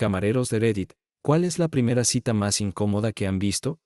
Camareros de Reddit, ¿cuál es la primera cita más incómoda que han visto?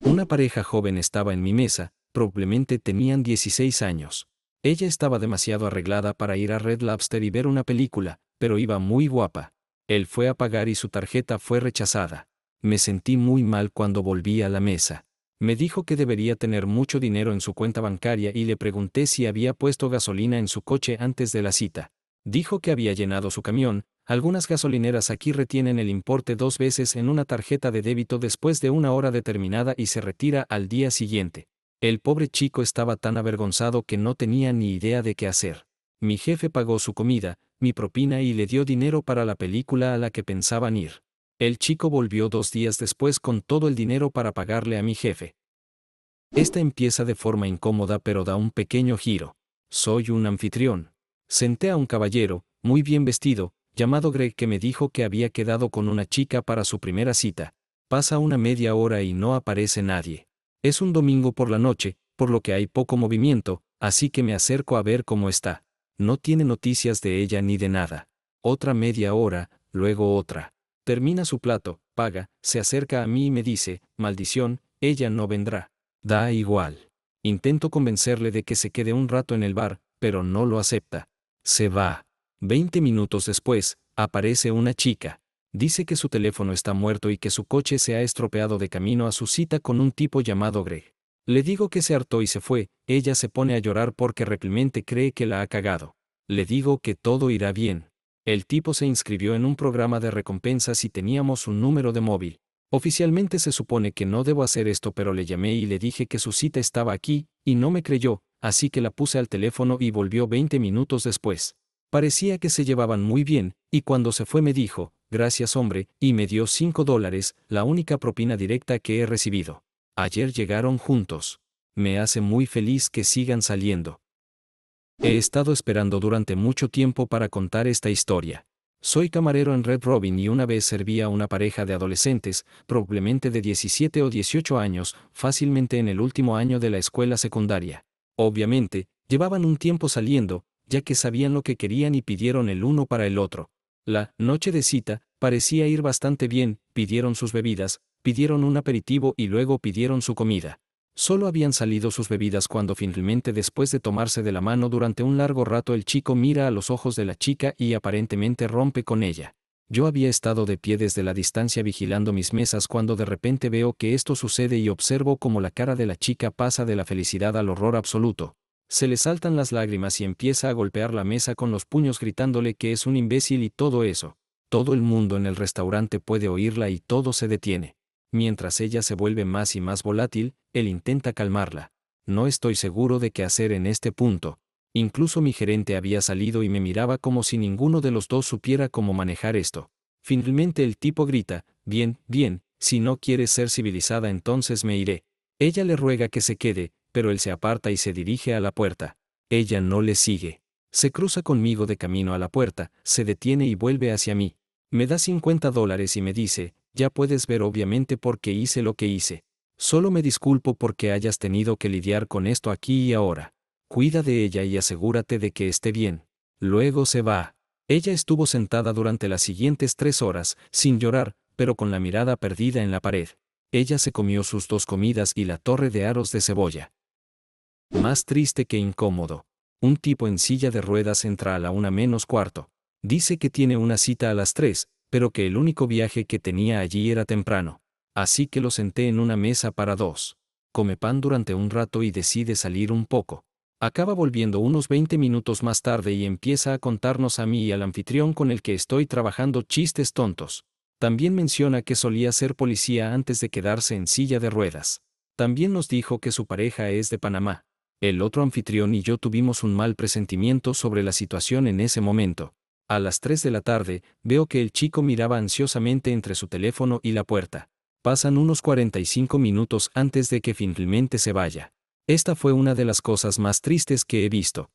Una pareja joven estaba en mi mesa, probablemente tenían 16 años. Ella estaba demasiado arreglada para ir a Red Lobster y ver una película, pero iba muy guapa. Él fue a pagar y su tarjeta fue rechazada. Me sentí muy mal cuando volví a la mesa. Me dijo que debería tener mucho dinero en su cuenta bancaria y le pregunté si había puesto gasolina en su coche antes de la cita. Dijo que había llenado su camión, algunas gasolineras aquí retienen el importe dos veces en una tarjeta de débito después de una hora determinada y se retira al día siguiente. El pobre chico estaba tan avergonzado que no tenía ni idea de qué hacer. Mi jefe pagó su comida, mi propina y le dio dinero para la película a la que pensaban ir. El chico volvió dos días después con todo el dinero para pagarle a mi jefe. Esta empieza de forma incómoda pero da un pequeño giro. Soy un anfitrión. Senté a un caballero, muy bien vestido, llamado Greg que me dijo que había quedado con una chica para su primera cita. Pasa una media hora y no aparece nadie. Es un domingo por la noche, por lo que hay poco movimiento, así que me acerco a ver cómo está. No tiene noticias de ella ni de nada. Otra media hora, luego otra. Termina su plato, paga, se acerca a mí y me dice, maldición, ella no vendrá. Da igual. Intento convencerle de que se quede un rato en el bar, pero no lo acepta. Se va. Veinte minutos después, aparece una chica. Dice que su teléfono está muerto y que su coche se ha estropeado de camino a su cita con un tipo llamado Greg. Le digo que se hartó y se fue, ella se pone a llorar porque realmente cree que la ha cagado. Le digo que todo irá bien. El tipo se inscribió en un programa de recompensas y teníamos un número de móvil. Oficialmente se supone que no debo hacer esto pero le llamé y le dije que su cita estaba aquí, y no me creyó, así que la puse al teléfono y volvió 20 minutos después. Parecía que se llevaban muy bien, y cuando se fue me dijo, gracias hombre, y me dio 5 dólares, la única propina directa que he recibido. Ayer llegaron juntos. Me hace muy feliz que sigan saliendo. He estado esperando durante mucho tiempo para contar esta historia. Soy camarero en Red Robin y una vez servía a una pareja de adolescentes, probablemente de 17 o 18 años, fácilmente en el último año de la escuela secundaria. Obviamente, llevaban un tiempo saliendo, ya que sabían lo que querían y pidieron el uno para el otro. La noche de cita parecía ir bastante bien, pidieron sus bebidas, pidieron un aperitivo y luego pidieron su comida. Solo habían salido sus bebidas cuando finalmente después de tomarse de la mano durante un largo rato el chico mira a los ojos de la chica y aparentemente rompe con ella. Yo había estado de pie desde la distancia vigilando mis mesas cuando de repente veo que esto sucede y observo como la cara de la chica pasa de la felicidad al horror absoluto. Se le saltan las lágrimas y empieza a golpear la mesa con los puños gritándole que es un imbécil y todo eso. Todo el mundo en el restaurante puede oírla y todo se detiene. Mientras ella se vuelve más y más volátil, él intenta calmarla. No estoy seguro de qué hacer en este punto. Incluso mi gerente había salido y me miraba como si ninguno de los dos supiera cómo manejar esto. Finalmente el tipo grita, bien, bien, si no quieres ser civilizada entonces me iré. Ella le ruega que se quede, pero él se aparta y se dirige a la puerta. Ella no le sigue. Se cruza conmigo de camino a la puerta, se detiene y vuelve hacia mí. Me da 50 dólares y me dice, ya puedes ver obviamente por qué hice lo que hice. Solo me disculpo porque hayas tenido que lidiar con esto aquí y ahora. Cuida de ella y asegúrate de que esté bien. Luego se va. Ella estuvo sentada durante las siguientes tres horas, sin llorar, pero con la mirada perdida en la pared. Ella se comió sus dos comidas y la torre de aros de cebolla. Más triste que incómodo. Un tipo en silla de ruedas entra a la una menos cuarto. Dice que tiene una cita a las tres, pero que el único viaje que tenía allí era temprano así que lo senté en una mesa para dos. Come pan durante un rato y decide salir un poco. Acaba volviendo unos 20 minutos más tarde y empieza a contarnos a mí y al anfitrión con el que estoy trabajando chistes tontos. También menciona que solía ser policía antes de quedarse en silla de ruedas. También nos dijo que su pareja es de Panamá. El otro anfitrión y yo tuvimos un mal presentimiento sobre la situación en ese momento. A las 3 de la tarde, veo que el chico miraba ansiosamente entre su teléfono y la puerta. Pasan unos 45 minutos antes de que finalmente se vaya. Esta fue una de las cosas más tristes que he visto.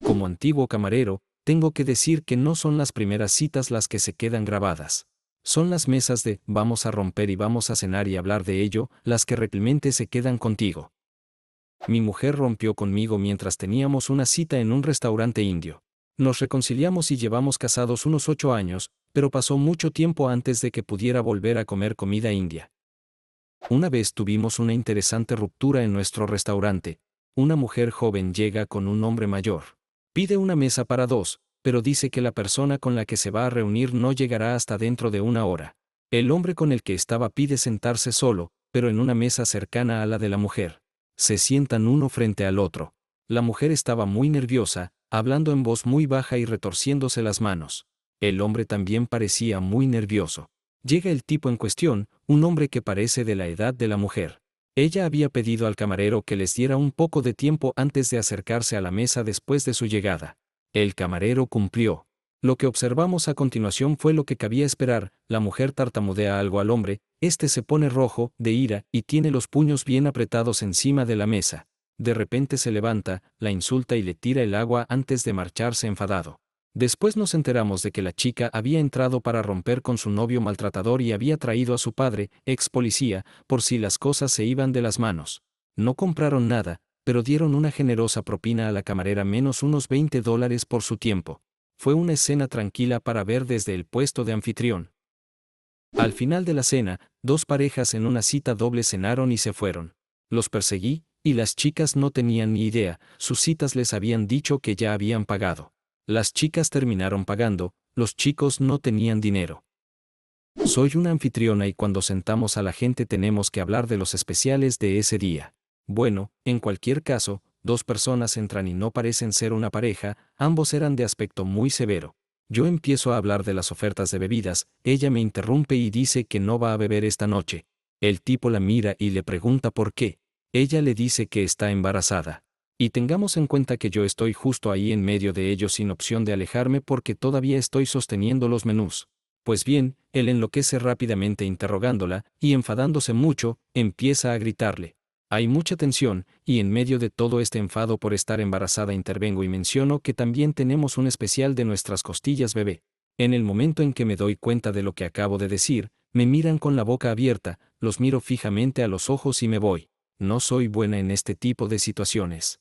Como antiguo camarero, tengo que decir que no son las primeras citas las que se quedan grabadas. Son las mesas de vamos a romper y vamos a cenar y hablar de ello, las que realmente se quedan contigo. Mi mujer rompió conmigo mientras teníamos una cita en un restaurante indio. Nos reconciliamos y llevamos casados unos ocho años, pero pasó mucho tiempo antes de que pudiera volver a comer comida india. Una vez tuvimos una interesante ruptura en nuestro restaurante. Una mujer joven llega con un hombre mayor. Pide una mesa para dos, pero dice que la persona con la que se va a reunir no llegará hasta dentro de una hora. El hombre con el que estaba pide sentarse solo, pero en una mesa cercana a la de la mujer. Se sientan uno frente al otro. La mujer estaba muy nerviosa, hablando en voz muy baja y retorciéndose las manos. El hombre también parecía muy nervioso. Llega el tipo en cuestión, un hombre que parece de la edad de la mujer. Ella había pedido al camarero que les diera un poco de tiempo antes de acercarse a la mesa después de su llegada. El camarero cumplió. Lo que observamos a continuación fue lo que cabía esperar, la mujer tartamudea algo al hombre, este se pone rojo, de ira, y tiene los puños bien apretados encima de la mesa de repente se levanta, la insulta y le tira el agua antes de marcharse enfadado. Después nos enteramos de que la chica había entrado para romper con su novio maltratador y había traído a su padre, ex policía, por si las cosas se iban de las manos. No compraron nada, pero dieron una generosa propina a la camarera menos unos 20 dólares por su tiempo. Fue una escena tranquila para ver desde el puesto de anfitrión. Al final de la cena, dos parejas en una cita doble cenaron y se fueron. Los perseguí, y las chicas no tenían ni idea, sus citas les habían dicho que ya habían pagado. Las chicas terminaron pagando, los chicos no tenían dinero. Soy una anfitriona y cuando sentamos a la gente tenemos que hablar de los especiales de ese día. Bueno, en cualquier caso, dos personas entran y no parecen ser una pareja, ambos eran de aspecto muy severo. Yo empiezo a hablar de las ofertas de bebidas, ella me interrumpe y dice que no va a beber esta noche. El tipo la mira y le pregunta por qué, ella le dice que está embarazada. Y tengamos en cuenta que yo estoy justo ahí en medio de ellos sin opción de alejarme porque todavía estoy sosteniendo los menús. Pues bien, él enloquece rápidamente interrogándola, y enfadándose mucho, empieza a gritarle. Hay mucha tensión, y en medio de todo este enfado por estar embarazada intervengo y menciono que también tenemos un especial de nuestras costillas bebé. En el momento en que me doy cuenta de lo que acabo de decir, me miran con la boca abierta, los miro fijamente a los ojos y me voy no soy buena en este tipo de situaciones.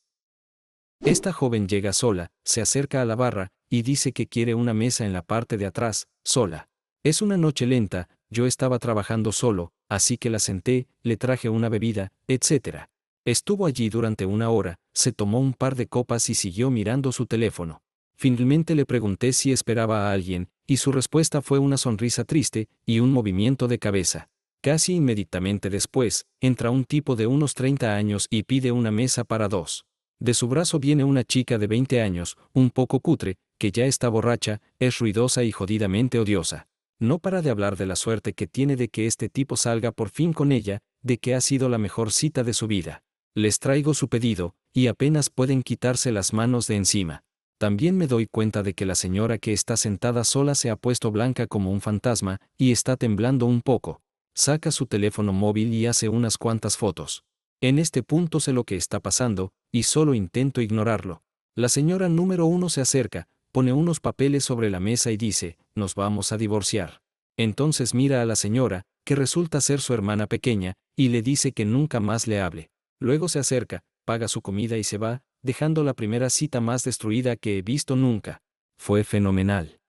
Esta joven llega sola, se acerca a la barra, y dice que quiere una mesa en la parte de atrás, sola. Es una noche lenta, yo estaba trabajando solo, así que la senté, le traje una bebida, etc. Estuvo allí durante una hora, se tomó un par de copas y siguió mirando su teléfono. Finalmente le pregunté si esperaba a alguien, y su respuesta fue una sonrisa triste y un movimiento de cabeza. Casi inmediatamente después, entra un tipo de unos 30 años y pide una mesa para dos. De su brazo viene una chica de 20 años, un poco cutre, que ya está borracha, es ruidosa y jodidamente odiosa. No para de hablar de la suerte que tiene de que este tipo salga por fin con ella, de que ha sido la mejor cita de su vida. Les traigo su pedido, y apenas pueden quitarse las manos de encima. También me doy cuenta de que la señora que está sentada sola se ha puesto blanca como un fantasma, y está temblando un poco saca su teléfono móvil y hace unas cuantas fotos. En este punto sé lo que está pasando, y solo intento ignorarlo. La señora número uno se acerca, pone unos papeles sobre la mesa y dice, nos vamos a divorciar. Entonces mira a la señora, que resulta ser su hermana pequeña, y le dice que nunca más le hable. Luego se acerca, paga su comida y se va, dejando la primera cita más destruida que he visto nunca. Fue fenomenal.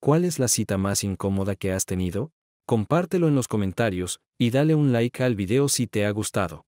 ¿Cuál es la cita más incómoda que has tenido? Compártelo en los comentarios, y dale un like al video si te ha gustado.